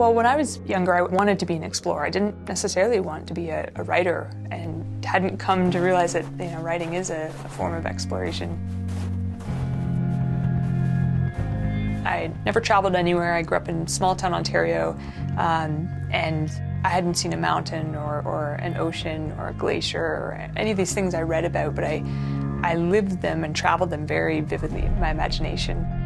Well, when I was younger, I wanted to be an explorer. I didn't necessarily want to be a, a writer and hadn't come to realize that you know, writing is a, a form of exploration. I never traveled anywhere. I grew up in small town Ontario, um, and I hadn't seen a mountain or, or an ocean or a glacier or any of these things I read about, but I, I lived them and traveled them very vividly in my imagination.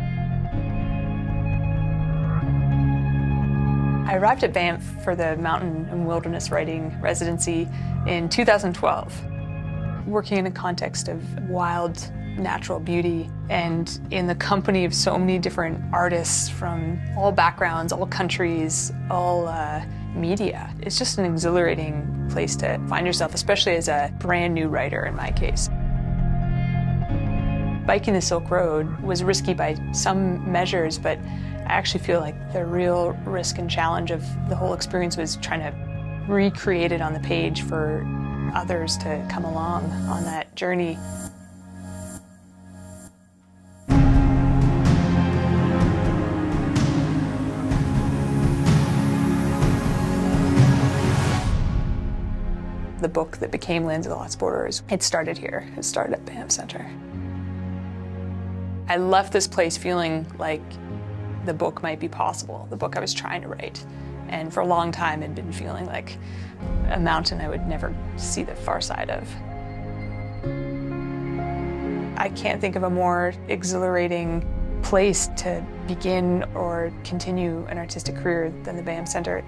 I arrived at Banff for the Mountain and Wilderness Writing residency in 2012, working in a context of wild natural beauty and in the company of so many different artists from all backgrounds, all countries, all uh, media. It's just an exhilarating place to find yourself, especially as a brand new writer in my case. Biking the Silk Road was risky by some measures, but I actually feel like the real risk and challenge of the whole experience was trying to recreate it on the page for others to come along on that journey. The book that became Lands of the Lost Borders, it started here. It started at Banff Centre. I left this place feeling like the book might be possible, the book I was trying to write. And for a long time, had been feeling like a mountain I would never see the far side of. I can't think of a more exhilarating place to begin or continue an artistic career than the Banff Centre.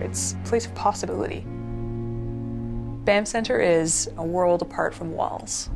It's a place of possibility. Banff Centre is a world apart from walls.